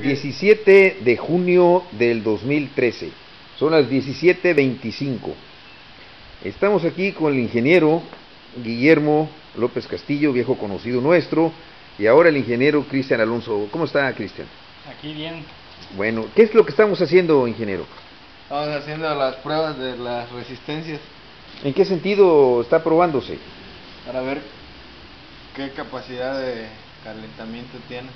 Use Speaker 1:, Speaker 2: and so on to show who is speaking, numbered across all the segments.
Speaker 1: 17 de junio del 2013. Son las 17.25. Estamos aquí con el ingeniero Guillermo López Castillo, viejo conocido nuestro, y ahora el ingeniero Cristian Alonso. ¿Cómo está, Cristian?
Speaker 2: Aquí bien.
Speaker 1: Bueno, ¿qué es lo que estamos haciendo, ingeniero?
Speaker 3: Estamos haciendo las pruebas de las resistencias
Speaker 1: ¿En qué sentido está probándose?
Speaker 3: para ver qué capacidad de calentamiento tiene.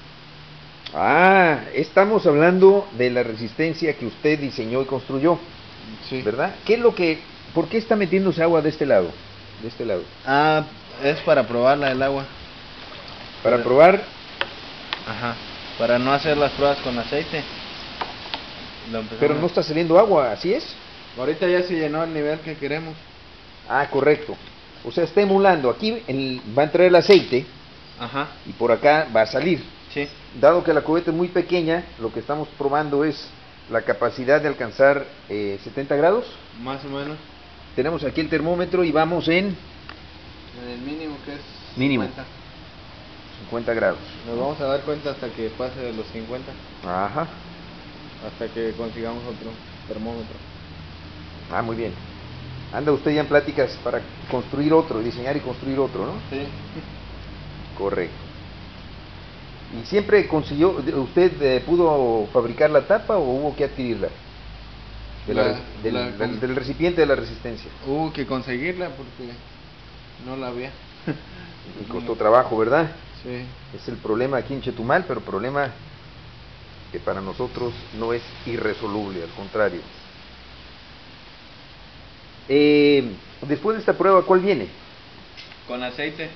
Speaker 1: Ah, estamos hablando de la resistencia que usted diseñó y construyó,
Speaker 3: Sí.
Speaker 1: ¿verdad? ¿Qué es lo que, por qué está metiéndose agua de este lado? De este lado.
Speaker 3: Ah, es para probarla el agua.
Speaker 1: Para probar,
Speaker 3: Ajá. Para no hacer las pruebas con aceite.
Speaker 1: Pero no está saliendo agua, ¿así es?
Speaker 3: Ahorita ya se llenó el nivel que queremos.
Speaker 1: Ah, correcto. O sea, está emulando. Aquí el- va a entrar el aceite
Speaker 3: Ajá.
Speaker 1: y por acá va a salir.
Speaker 3: Sí.
Speaker 1: Dado que la cubeta es muy pequeña, lo que estamos probando es la capacidad de alcanzar eh, 70 grados.
Speaker 3: Más o menos.
Speaker 1: Tenemos aquí el termómetro y vamos en
Speaker 3: En el mínimo que es
Speaker 1: Mínimo.
Speaker 3: 50.
Speaker 1: 50 grados.
Speaker 3: Nos vamos a dar cuenta hasta que pase de los 50.
Speaker 1: Ajá.
Speaker 3: Hasta que consigamos otro termómetro.
Speaker 1: Ah, muy bien. Anda usted ya en pláticas para construir otro, diseñar y construir otro, ¿no?
Speaker 3: Sí.
Speaker 1: Correcto. ¿Y siempre consiguió, usted eh, pudo fabricar la tapa o hubo que adquirirla? De la
Speaker 3: La-
Speaker 1: res- del,
Speaker 3: la-
Speaker 1: del- del recipiente de la resistencia.
Speaker 3: Hubo que conseguirla porque no la había.
Speaker 1: Y costó trabajo, ¿verdad?
Speaker 3: Sí.
Speaker 1: Es el problema aquí en Chetumal, pero problema que para nosotros no es irresoluble, al contrario. Eh, después de esta prueba, ¿cuál viene?
Speaker 3: Con aceite.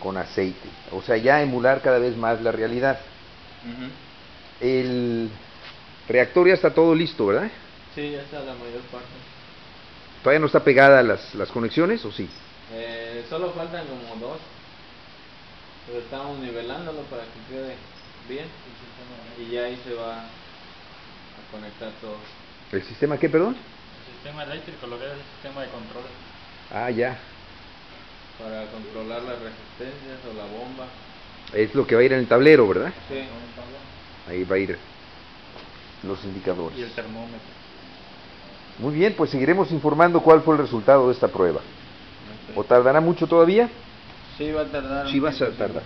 Speaker 1: Con aceite. O sea, ya emular cada vez más la realidad. El reactor ya está todo listo, ¿verdad?
Speaker 3: Sí, ya está la mayor parte.
Speaker 1: ¿Todavía no está pegada las, las conexiones o sí?
Speaker 3: Eh, solo faltan como dos. Pero estamos nivelándolo para que quede bien. Y ya ahí se va a conectar todo.
Speaker 1: ¿El sistema qué, perdón?
Speaker 2: El sistema eléctrico, lo que es el sistema de control.
Speaker 1: Ah, ya.
Speaker 3: Para controlar las resistencias o la bomba.
Speaker 1: Es lo que va a ir en el tablero, ¿verdad?
Speaker 3: Sí.
Speaker 1: Ahí va a ir los indicadores.
Speaker 2: Y el termómetro.
Speaker 1: Muy bien, pues seguiremos informando cuál fue el resultado de esta prueba. ¿O tardará mucho todavía?
Speaker 3: Sí, va a tardar.
Speaker 1: Sí, vas a tardar.